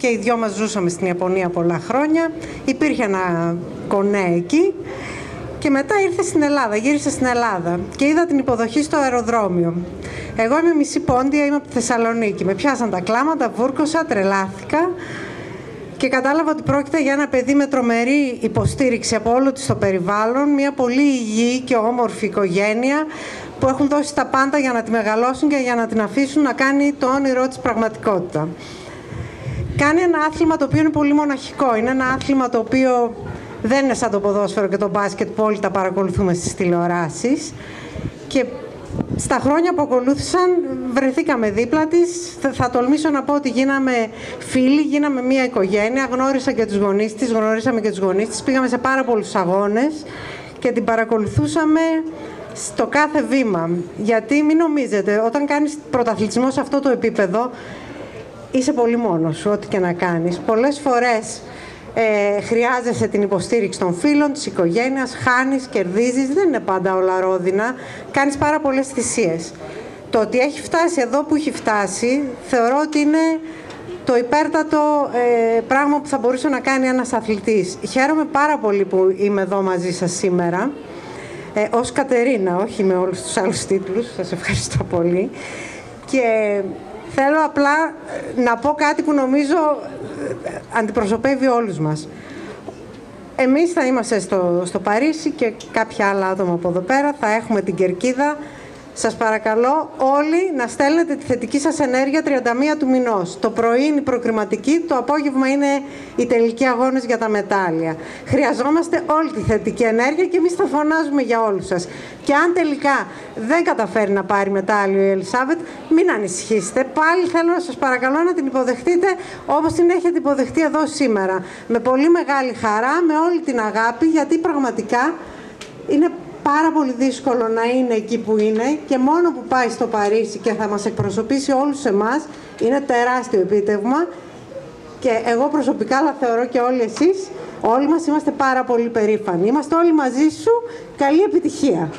Και οι δυο μας ζούσαμε στην Ιαπωνία πολλά χρόνια. Υπήρχε ένα κονέ εκεί. Και μετά ήρθε στην Ελλάδα, γύρισε στην Ελλάδα και είδα την υποδοχή στο αεροδρόμιο. Εγώ είμαι μισή πόντια, είμαι από τη Θεσσαλονίκη. Με πιάσαν τα κλάματα, βούρκωσα, τρελάθηκα και κατάλαβα ότι πρόκειται για ένα παιδί με τρομερή υποστήριξη από όλο της το περιβάλλον, μια πολύ υγιή και όμορφη οικογένεια που έχουν δώσει τα πάντα για να τη μεγαλώσουν και για να την αφήσουν να κάνει το όνειρό της πραγματικότητα. Κάνει ένα άθλημα το οποίο είναι πολύ μοναχικό. Είναι ένα άθλημα το οποίο δεν είναι σαν το ποδόσφαιρο και το μπάσκετ που όλοι τα παρακολουθούμε στις τηλεοράσεις. Και στα χρόνια που ακολούθησαν βρεθήκαμε δίπλα της. Θα τολμήσω να πω ότι γίναμε φίλοι, γίναμε μια οικογένεια. Γνώρισα και τους γονείς της, γνωρίσαμε και τους γονείς της. Πήγαμε σε πάρα πολλούς αγώνες και την παρακολουθούσαμε στο κάθε βήμα. Γιατί μην νομίζετε, όταν κάνεις πρωταθλητισμό σε αυτό το επίπεδο, είσαι πολύ μόνος σου, ό,τι και να κάνεις. Πολλές φορές ε, χρειάζεσαι την υποστήριξη των φίλων, της οικογένειας, χάνεις, κερδίζεις, δεν είναι πάντα όλα ρόδινα, κάνεις πάρα πολλές θυσίες. Το ότι έχει φτάσει εδώ που έχει φτάσει, θεωρώ ότι είναι το υπέρτατο ε, πράγμα που θα μπορούσε να κάνει ένας αθλητής. Χαίρομαι πάρα πολύ που είμαι εδώ μαζί σας σήμερα, ε, ως Κατερίνα, όχι με όλους τους άλλους τίτλους, σας ευχαριστώ πολύ. Και Θέλω απλά ε, να πω κάτι που νομίζω ε, αντιπροσωπεύει όλους μας. Εμείς θα είμαστε στο, στο Παρίσι και κάποια άλλα άτομα από εδώ πέρα. Θα έχουμε την Κερκίδα σας παρακαλώ όλοι να στέλνετε τη θετική σας ενέργεια 31 του μηνός. Το πρωί είναι η προκριματική, το απόγευμα είναι οι τελικοί αγώνες για τα μετάλλια. Χρειαζόμαστε όλη τη θετική ενέργεια και εμείς θα φωνάζουμε για όλους σας. Και αν τελικά δεν καταφέρει να πάρει μετάλλιο η Ελισάβετ, μην ανησυχήσετε. Πάλι θέλω να σας παρακαλώ να την υποδεχτείτε όπως την έχετε υποδεχτεί εδώ σήμερα. Με πολύ μεγάλη χαρά, με όλη την αγάπη, γιατί πραγματικά είναι πάρα πολύ δύσκολο να είναι εκεί που είναι και μόνο που πάει στο Παρίσι και θα μας εκπροσωπήσει όλους εμάς είναι τεράστιο επίτευγμα και εγώ προσωπικά αλλά θεωρώ και όλοι εσείς όλοι μας είμαστε πάρα πολύ περήφανοι. Είμαστε όλοι μαζί σου. Καλή επιτυχία.